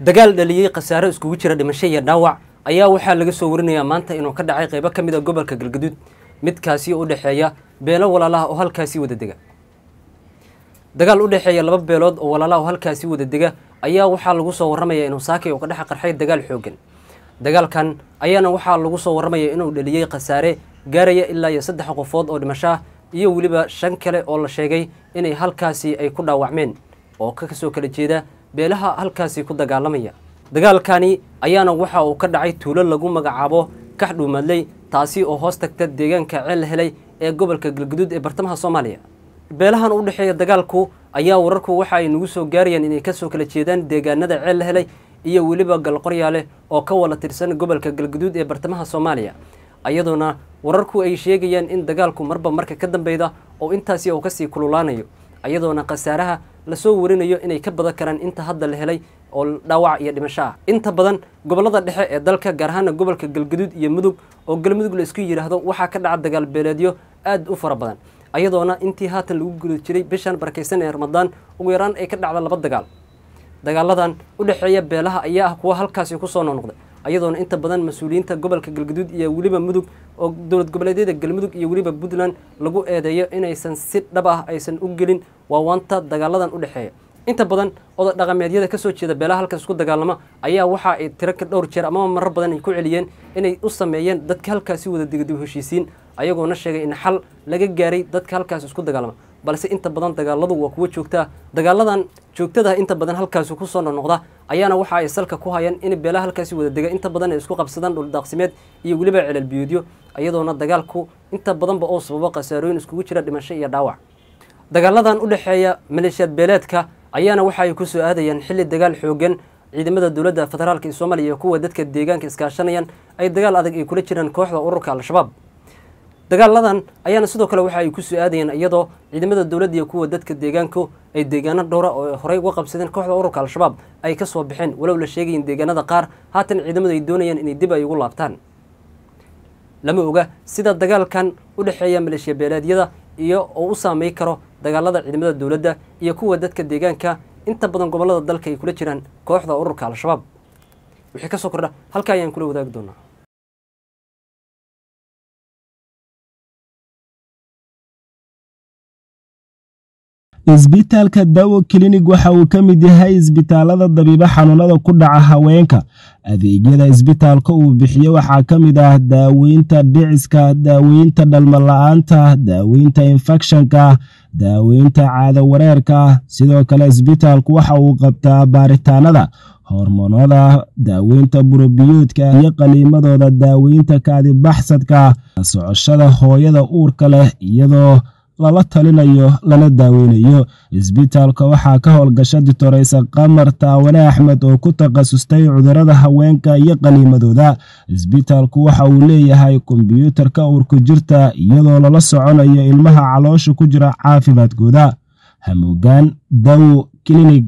dagaal dhaliyey khasaare iskugu jira dhimasho iyo dhaawac. Ayaa waxaa laga soo warinayaa maanta inuu ka dhacay qaybo ka mid a gobolka galgaduud midkaasi u dhexeeya beelo walaalaha oo halkaasi wada dega. Dagaal u dhexeeya laba beelood oo walaalaha oo halkaasi wada dega ayaa waxaa lagu soo warramaya inuu saakay uu ka dhex qarxay dagaal xooggan. Dagaalkan ayaana waxaa lagu soo warramaya inuu dhaliyey khasaare gaaraya ilaa iyo saddex qofood oo dhimasho ah iyo weliba shan kale oo la sheegay inay halkaasi ay ku dhaawacmeen. Oo ka ka soo kala jeeda beelaha halkaasi ku dagaalamaya. Dagaalkani ayaana waxa uu ka dhacay tuulo lagu magacaabo kax dhuumadley taasi oo hoos tagta deegaanka ceel helay ee gobolka galguduud ee bartamaha soomaaliya. Beelahan u dhexeeya dagaalku ayaa wararku waxa ay nagu soo gaarayaan inay ka soo kala jeedaan deegaanada ceel helay iyo weliba galqoryaale oo ka wada tirsan gobolka galguduud ee bartamaha soomaaliya. Ayadoona wararku ay sheegayaan in dagaalku marba marka ka dambeyda oo intaasi uu ka sii kululaanayo. Ayadoona khasaaraha la soo warinayo inay ka badan karaan inta hadda la helay oo dhaawac iyo dhimasho. Ah inta badan gobollada dhexe ee dalka gaar ahaana gobolka galgaduud iyo mudug oo galmudug la isku yidhaahdo waxaa ka dhaca dagaal beeleedyo aada u fara badan. Ayadoona intii haatan lagu guda jiray bishan barakaysan ee ramadaan ugu yaraan ay ka dhacda laba dagaal. Dagaaladan u dhexeeya beelaha ayaa ah kuwa halkaasi ku soo noqnoqday ayadoona inta badan mas'uuliyiinta gobolka galgaduud iyo weliba mudug oo dowlad goboleedyada galmudug iyo weliba puntland lagu eedeeyo inaysan si dhab ah aysan u gelin waawaanta dagaaladan u dhexeeya. Inta badan oda dhaqameedyada ka soo jeeda beelaha halkaas isku dagaalama ayaa waxa ay tiro ka dhowr jeer amaba marar badan ay ku celiyeen inay u sameeyeen dadka halkaasi wada degadiw heshiisiin ayagoona sheegay in xal laga gaaray dadka halkaas isku dagaalama balse inta badan dagaaladu waa kuwo joogtaa dagaaladan joogtada inta badan halkaasi ku soo noqnoqda ayaana waxa ay salka ku hayaan in beelaha halkaasi wada dega inta badan ay isku qabsadaan dhuldaaqsimeed iyo weliba celalbiyoodyo ayadoona dagaalku inta badanba oo sababo khasaarooyin iskugu jira dhimasho iyo dhaawac. Dagaaladan u dhexeeya maleeshiyaad beeleedka ayaana waxa ay ku soo aadayaan xilli dagaal xoogan ciidamada dowladda federaalka ee soomaaliya kuwa dadka deegaanka iskaashanayaan ay dagaal adag ay kula jiraan kooxda ururka al-shabaab dagaaladan ayaana sidoo kale waxa ay ku soo aadayeen iyadoo ciidamada dowladda iyo kuwa dadka deegaanku ay deegaano dhowra oo horey uga qabsadeen kooxda ururka al-shabaab ay ka soo baxeen. Walow la sheegayin deegaanada qaar haatan ciidamadu ay doonayaan inay dib ay ugu laabtaan. Lama oga sida dagaalkan u dhexeeya maleeshiya beeleedyada iyo oo u saamey karo dagaalada ciidamada dowladda iyo kuwa dadka deegaanka. Inta badan gobollada dalka ay kula jiraan kooxda ururka al-shabaab. Wixii ka soo kordha halka ayaan kula wadaagi doonaa isbitaalka dawo klinig waxa uu ka mid yahay isbitaalada dabiibo xanuunada ku dhaca haweenka. Adeegyada isbitaalka uu bixiyo waxaa ka mid ah daaweynta dhiciska daaweynta dhalmala-aanta daaweynta infekshanka daaweynta caado wareerka. Sidoo kale isbitaalku waxa uu qabtaa baaritaanada hormoonada daaweynta burobiyoodka iyo qaliimadooda daaweynta kaadibaxsadka socoshada hooyada uurka leh iyadoo lala talinayo lana daaweynayo. Isbitaalka waxaa ka howlgasha ditoreysa qamar taawane axmed oo ku takhasustay cudurrada haweenka iyo qaniimadooda. Isbitaalku waxa uu leeyahay kombyuutarka uurku jirta iyadoo lala soconayo ilmaha caloosha ku jira caafimaadkooda. Hamuugaan dawo klinig